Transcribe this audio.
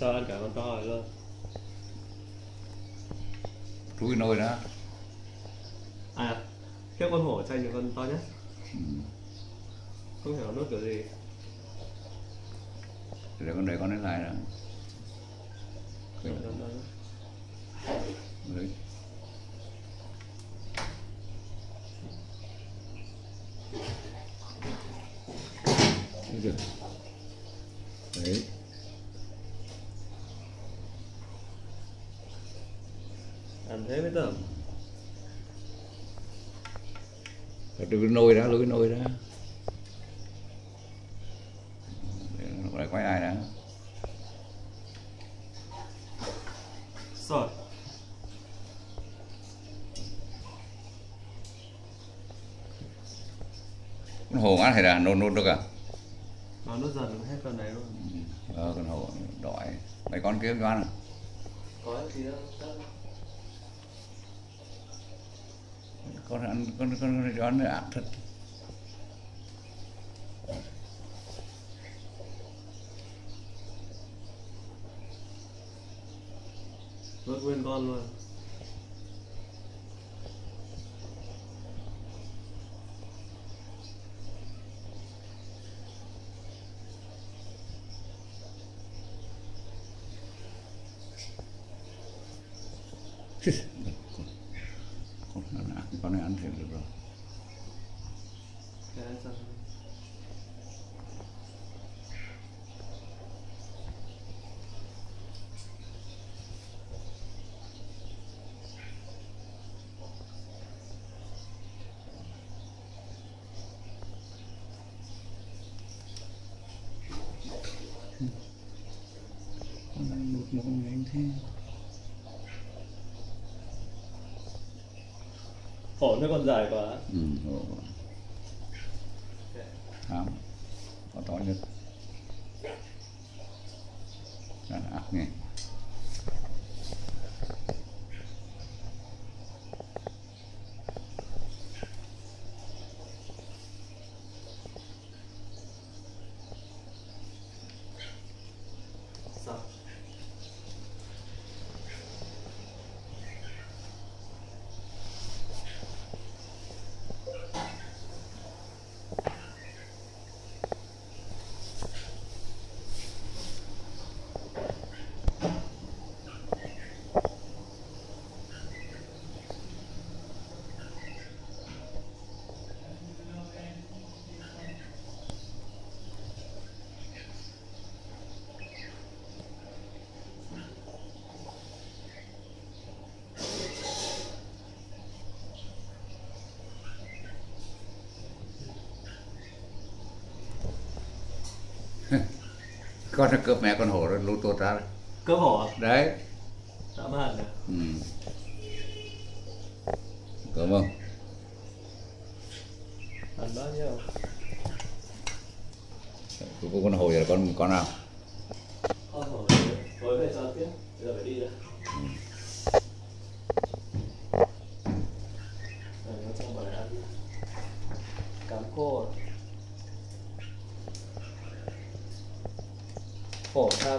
cho ăn cả con to rồi luôn Rúi nồi đó. À khiếp con hổ tranh những con to nhất. Ừ. không hiểu nó nốt kiểu gì. Rồi con đấy con đấy lại đó. Đấy. Đấy kìa. Đấy. Ăn thế mới tởm Rồi từ nồi ra, lưới nồi ra. Lại quay lại đã. rồi Con hồ ngã thì là nôn nôn được à? nó nốt dần hết con đấy luôn Ờ, con hồ đói. Mấy con kia cho ăn à? có gì đâu Con ăn, con, con, con ăn nó ác thật. vớt nguyên con luôn Con ăn ác, con này ăn thì được rồi. Một một ngày thế. Khổ nó còn dài quá Ừ, hồ. Thám. Con nó cướp mẹ con hổ rồi lú tuột ra đấy. cướp hổ à? Đấy. man à Ừ. Cướp không? ăn bao nhiêu cùng con giờ là con con nào? con tối về sao tiếp bây giờ phải đi rồi Rồi, cám khô à? Khổ ta!